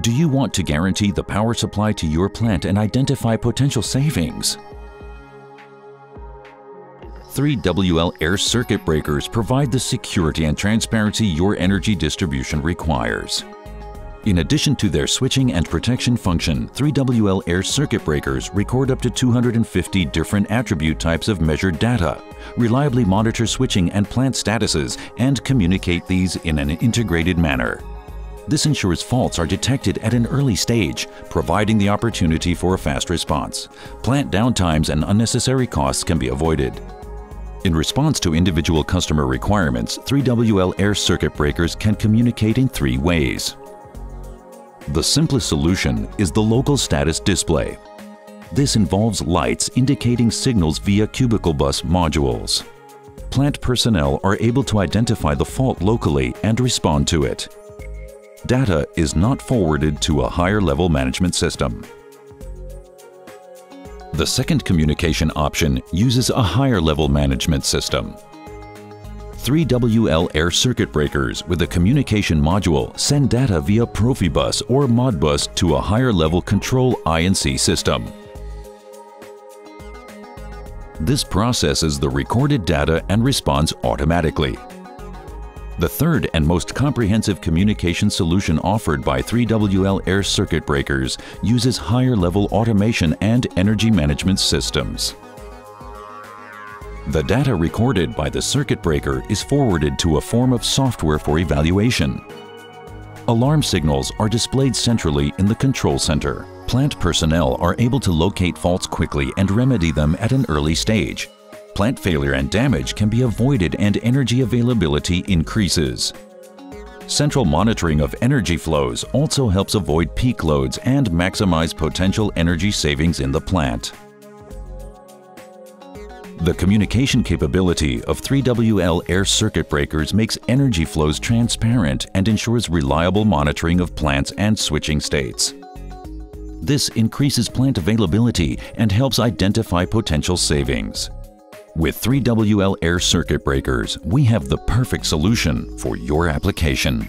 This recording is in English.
Do you want to guarantee the power supply to your plant and identify potential savings? 3WL air circuit breakers provide the security and transparency your energy distribution requires. In addition to their switching and protection function, 3WL air circuit breakers record up to 250 different attribute types of measured data, reliably monitor switching and plant statuses, and communicate these in an integrated manner. This ensures faults are detected at an early stage, providing the opportunity for a fast response. Plant downtimes and unnecessary costs can be avoided. In response to individual customer requirements, 3WL air circuit breakers can communicate in three ways. The simplest solution is the local status display. This involves lights indicating signals via cubicle bus modules. Plant personnel are able to identify the fault locally and respond to it. Data is not forwarded to a higher level management system. The second communication option uses a higher level management system. 3WL air circuit breakers with a communication module send data via Profibus or Modbus to a higher level control I&C system. This processes the recorded data and responds automatically. The third and most comprehensive communication solution offered by 3WL air circuit breakers uses higher level automation and energy management systems. The data recorded by the circuit breaker is forwarded to a form of software for evaluation. Alarm signals are displayed centrally in the control center. Plant personnel are able to locate faults quickly and remedy them at an early stage. Plant failure and damage can be avoided and energy availability increases. Central monitoring of energy flows also helps avoid peak loads and maximize potential energy savings in the plant. The communication capability of 3WL air circuit breakers makes energy flows transparent and ensures reliable monitoring of plants and switching states. This increases plant availability and helps identify potential savings. With 3WL air circuit breakers, we have the perfect solution for your application.